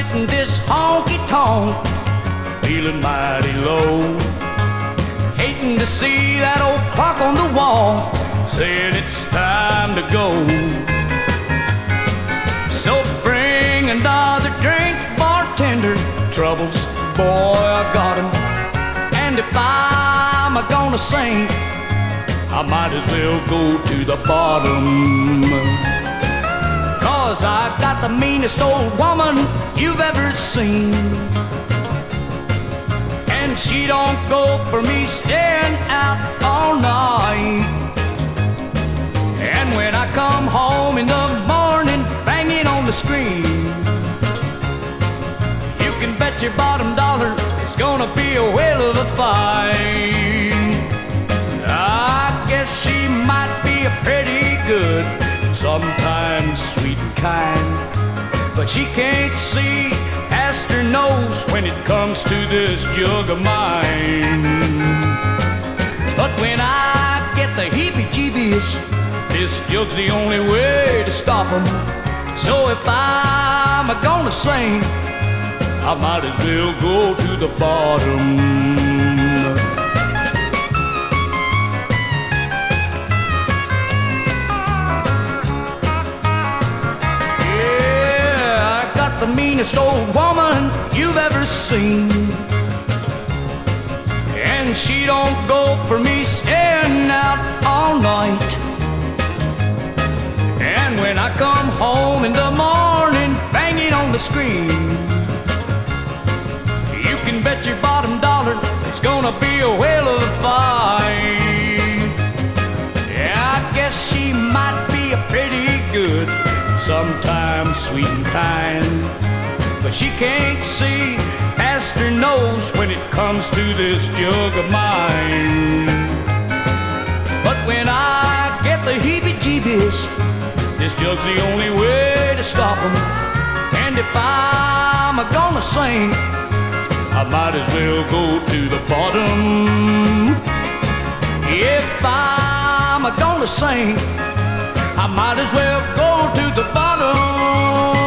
sitting this honky tonk, feeling mighty low. Hating to see that old clock on the wall, saying it's time to go. So bring another drink, bartender. Troubles, boy, I got 'em. And if I'm a gonna sing, I might as well go to the bottom. Cause I got the meanest old woman you've ever seen. And she don't go for me staying out all night. And when I come home in the morning, banging on the screen, you can bet your bottom dollar it's gonna be a whale of a fight. Sometimes sweet and kind, but she can't see past her nose when it comes to this jug of mine. But when I get the heebie-jeebies, this jug's the only way to stop 'em. So if I'm a gonna sing, I might as well go to the bottom. Meanest old woman you've ever seen. And she don't go for me staying out all night. And when I come home in the morning, banging on the screen, you can bet your bottom dollar it's gonna be a whale of a fight. Sometimes sweet and kind, but she can't see past her nose when it comes to this jug of mine. But when I get the heebie-jeebies, this jug's the only way to stop 'em. And if I'm a gonna sing, I might as well go to the bottom. If I'm a gonna sing, I might as well go to the bottom.